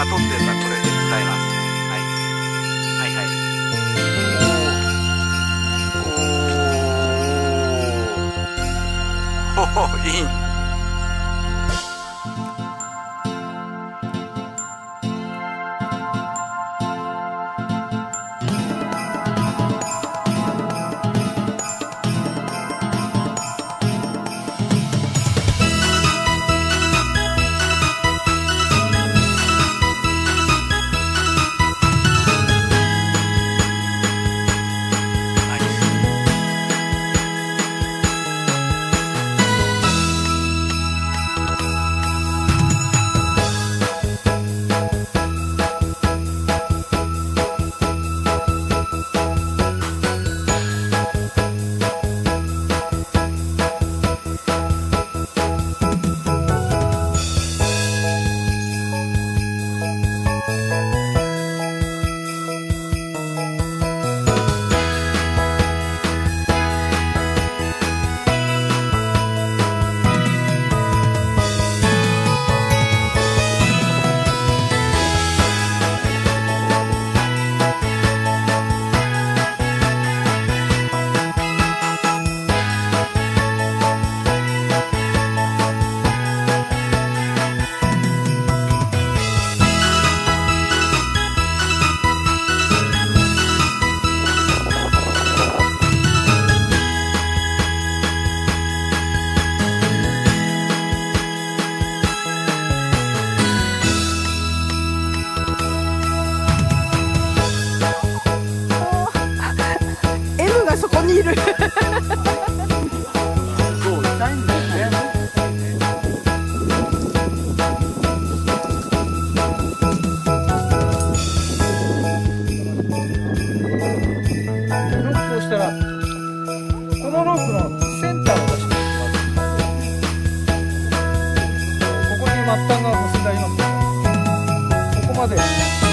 maratón de Rato ありますここまで。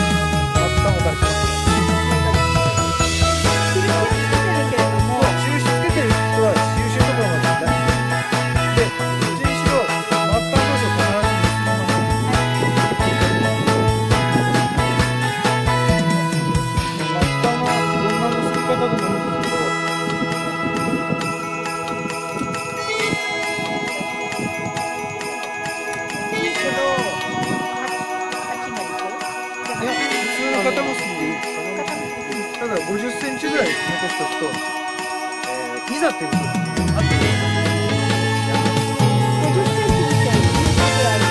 だから50センチぐらい残しておくと、えー、いざという時あって50センチみたいにぐらいある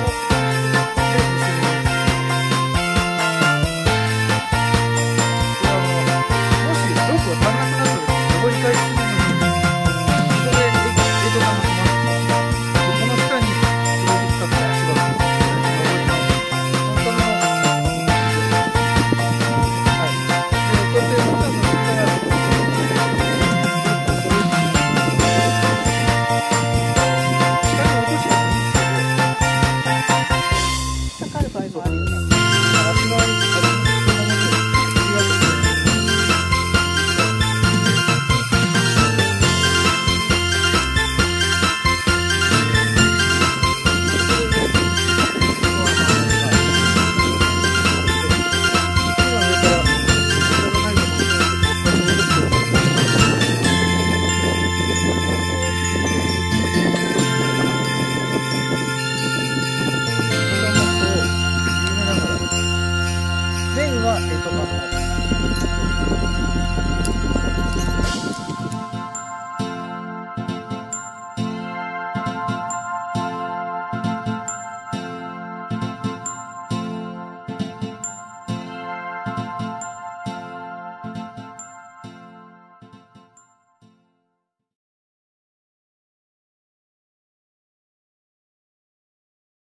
んです。